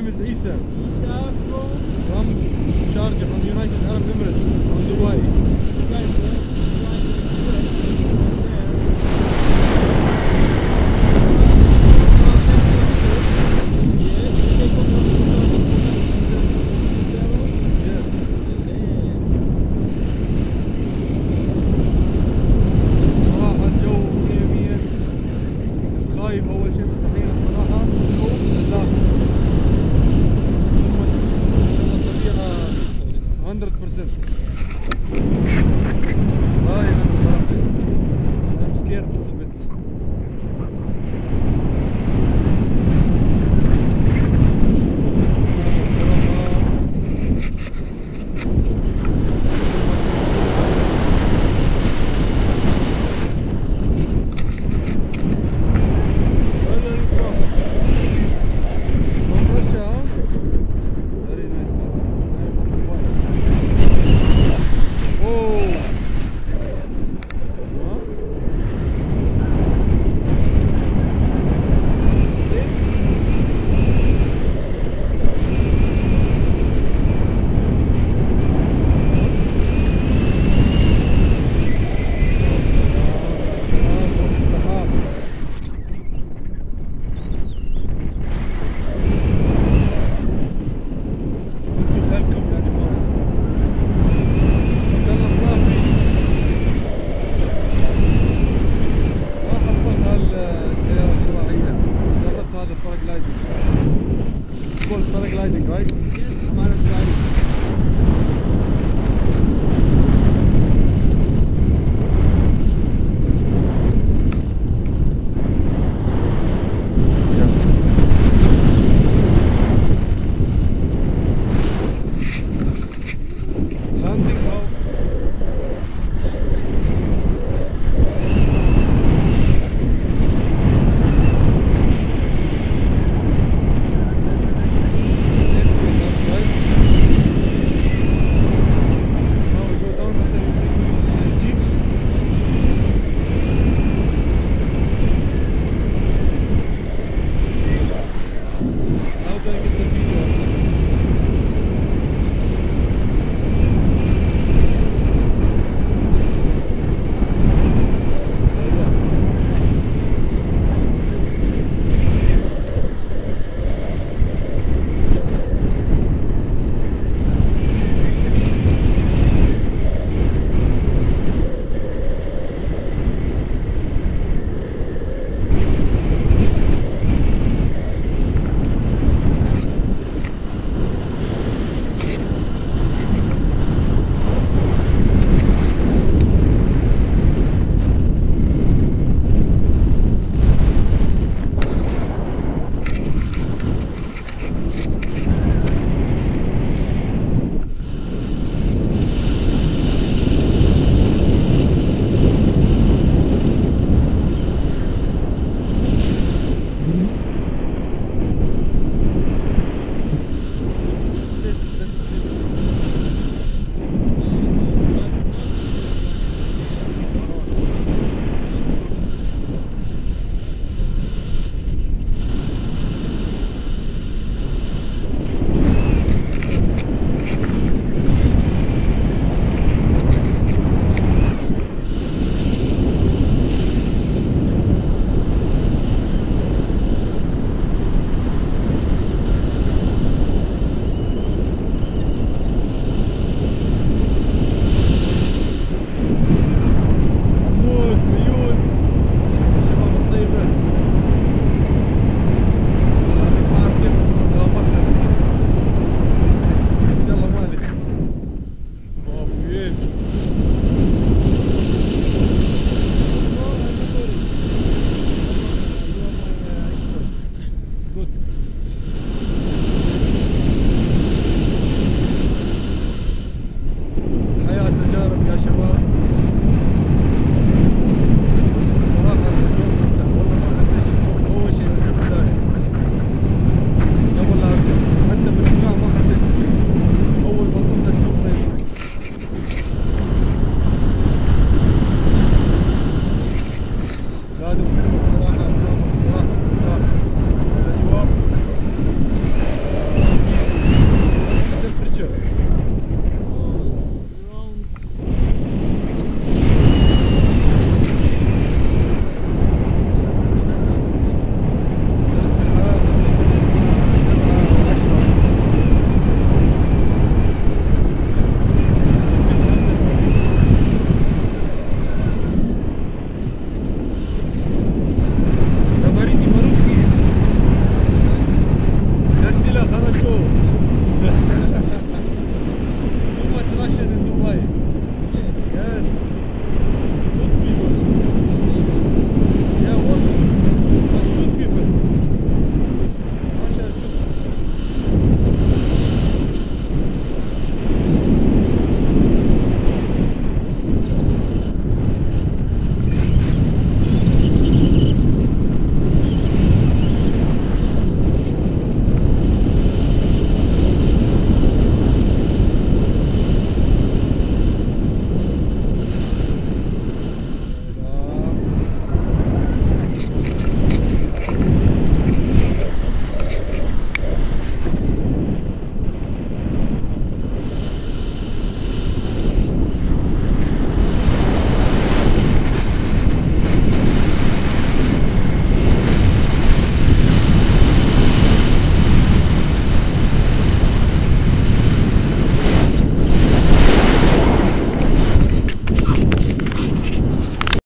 name is Isa. Isa from? From Sharjah, from United Arab Emirates, from Dubai. So guys, kıpırsın. Sağa yönümüz sağa. I'm scared a little bit. 见。